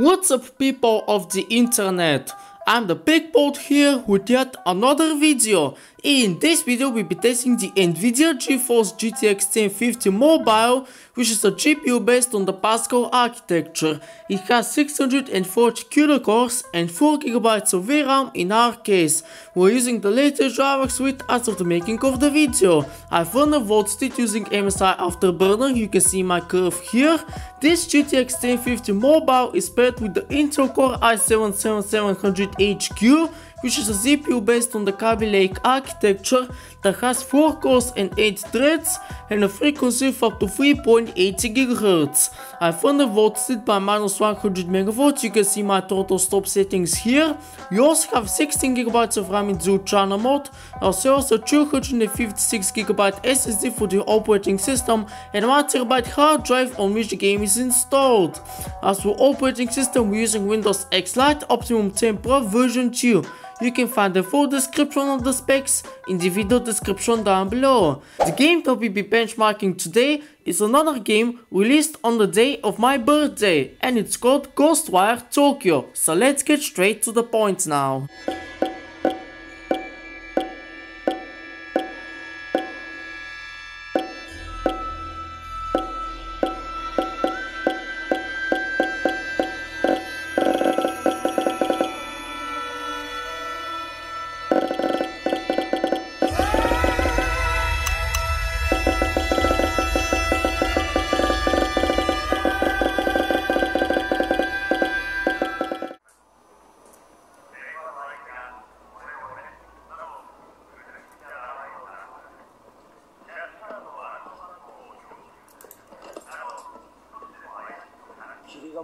What's up people of the internet? I'm the Big Bolt here with yet another video. In this video we'll be testing the Nvidia GeForce GTX 1050 Mobile which is a GPU based on the Pascal architecture. It has 640 CUDA cores and 4GB of VRAM in our case. We're using the latest driver suite as of the making of the video. I've voltage it using MSI Afterburner, you can see my curve here. This GTX 1050 Mobile is paired with the Intel Core i7-7700HQ which is a CPU based on the Kaby Lake architecture that has 4 cores and 8 threads and a frequency of up to 3.80 GHz. I thunderbolted it by minus 100 MW, you can see my total stop settings here. You also have 16GB of RAM in dual channel mode, also a 256GB SSD for the operating system and 1TB hard drive on which the game is installed. As for operating system we're using Windows X Lite Optimum 10 Pro version 2. You can find the full description of the specs in the video description down below. The game that we'll be benchmarking today is another game released on the day of my birthday and it's called Ghostwire Tokyo. So let's get straight to the point now.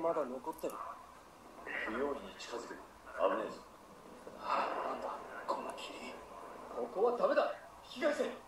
まだ残ってる。不用意に近づく。危ねえぞ。なんだ。この霧。ここはダメだ。引き返せ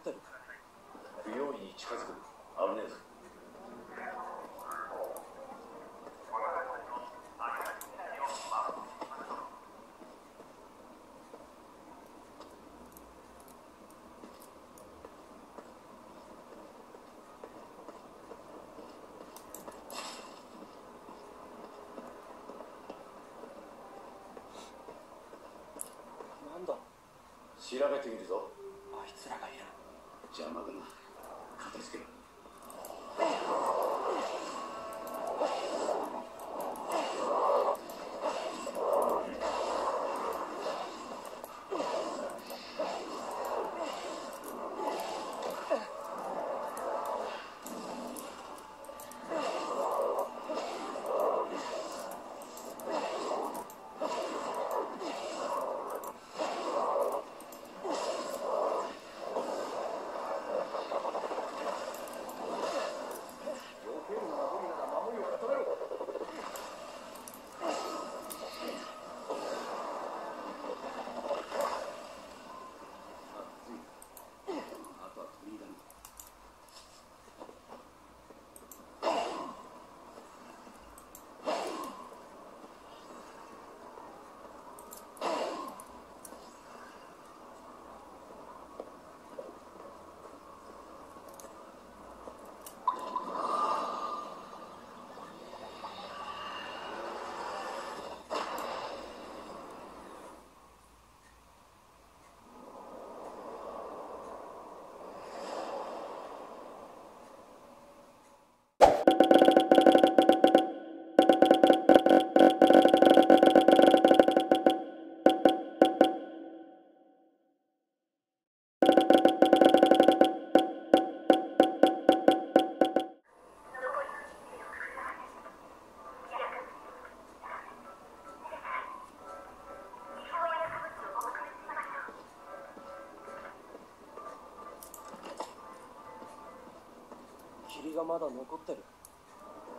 ってる。不用意に近づく危ねえぞなんだ？調べてみるぞ邪魔だな片付けろ。がまだ残ってる。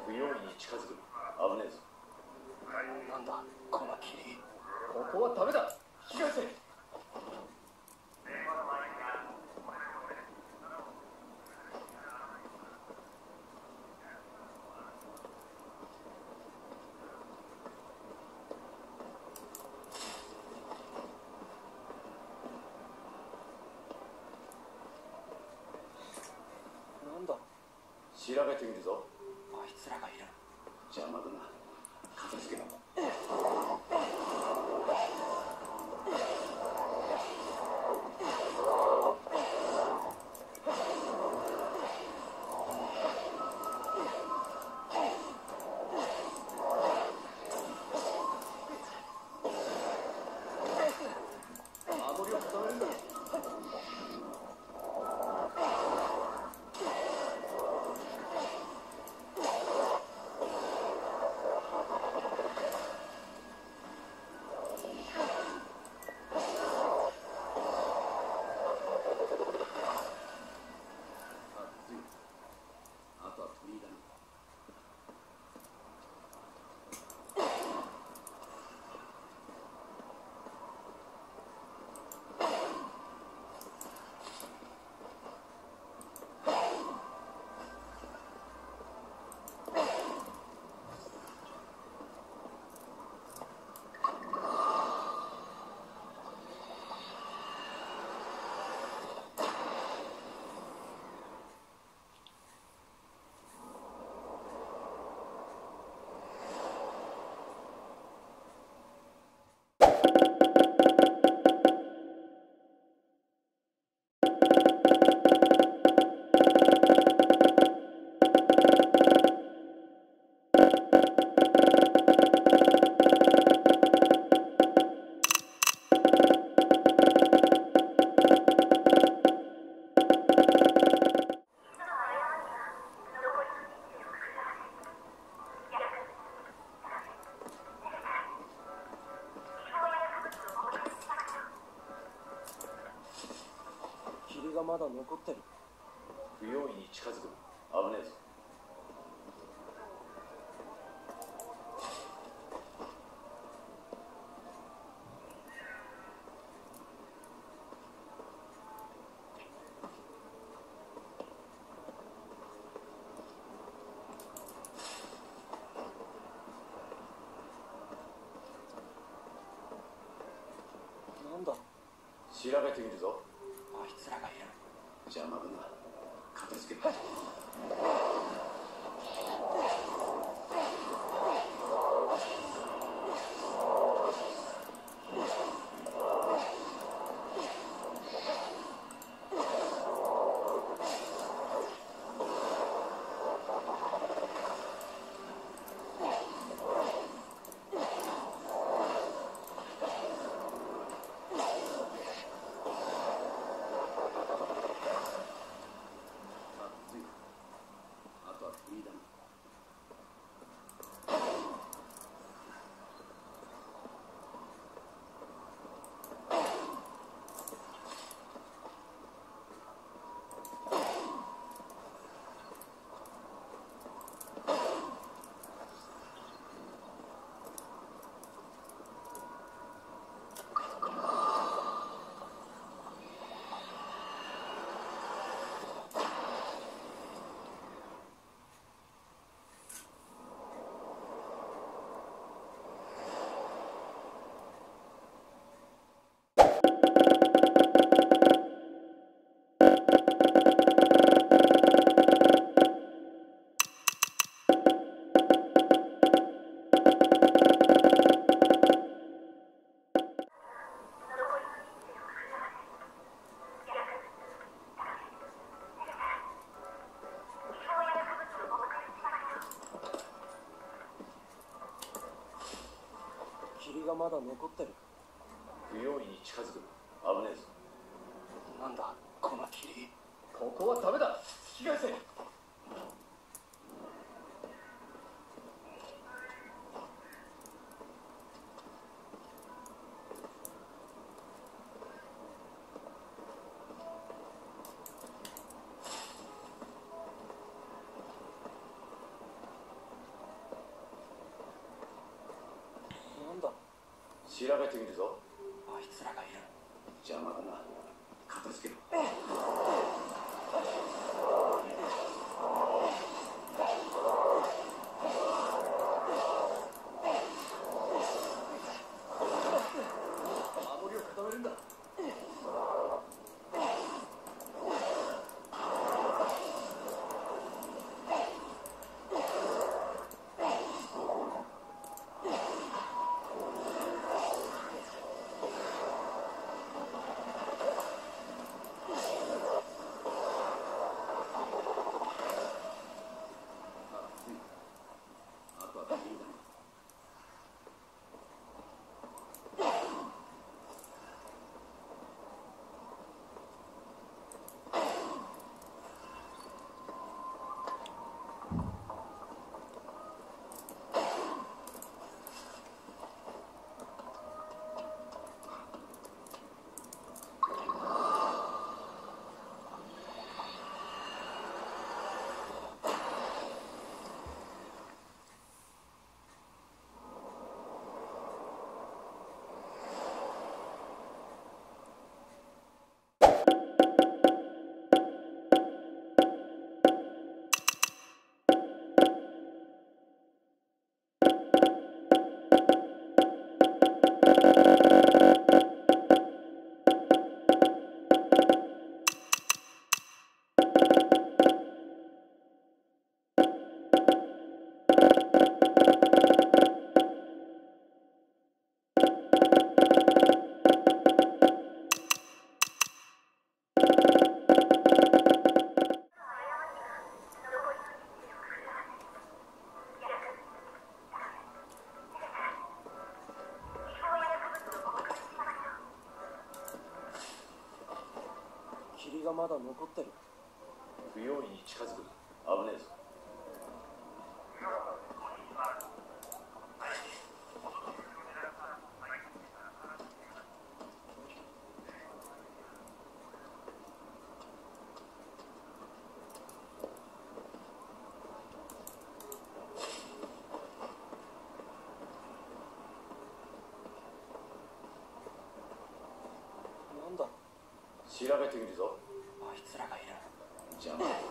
不用意に近づく。危ねえぞ。なんだこの霧。ここはダメだ。引き返せなんだ調べてみるぞ。あいつらがいる。邪魔だな。片付けろがまだ残ってる。不用意に近づく。危ねえぞ。なんだ調べてみるぞ残ってる不用意に近づく危ねえぞなんだこの霧ここはダメだ引き返せなんだ調べてみるぞ。あいつらがいる。邪魔だな。片付けろ。がまだ残ってる。不用意に近づくな。危ねえぞ。なんだ？調べてみるぞ邪魔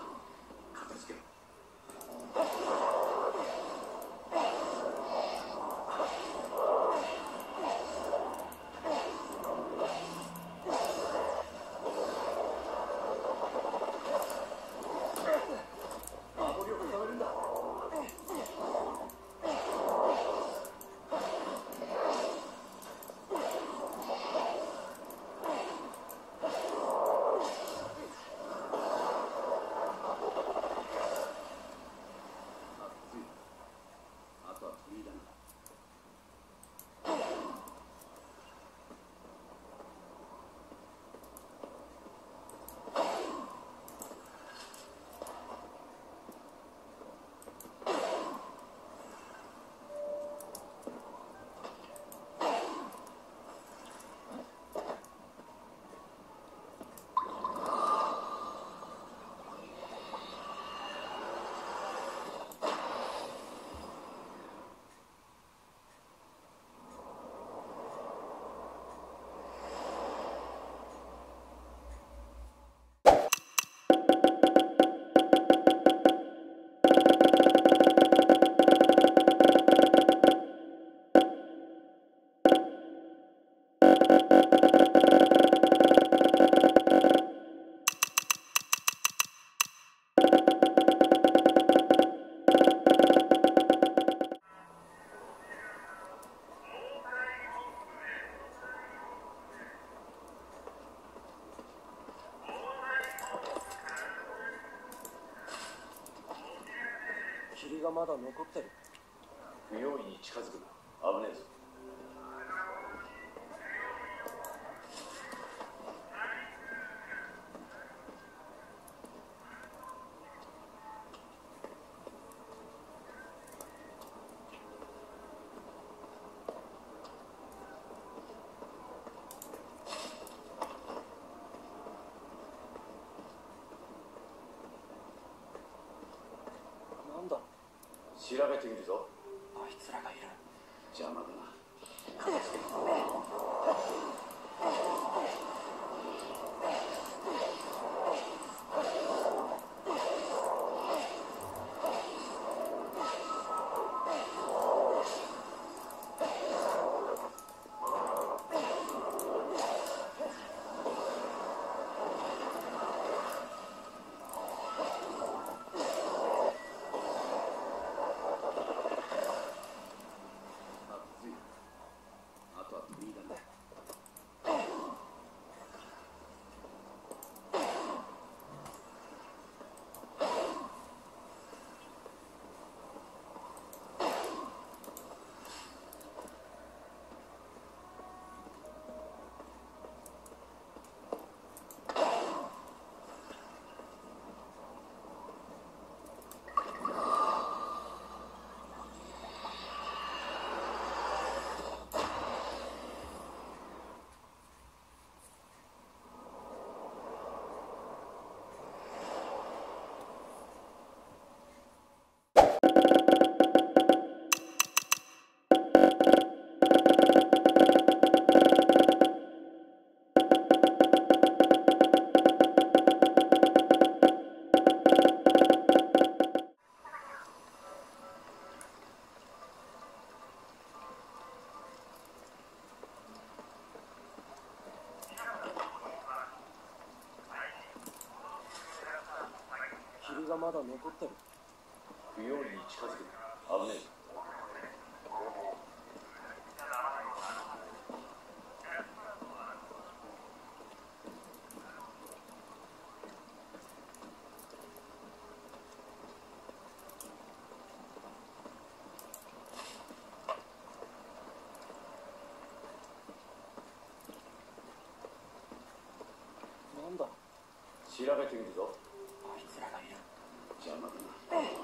がまだ残ってる。不用意に近づくな。危ねえぞ。調べてみるぞ。あいつらがいる。邪魔だな。熱ってる不用意に近づく危ねえ。調べてみるぞ邪魔だな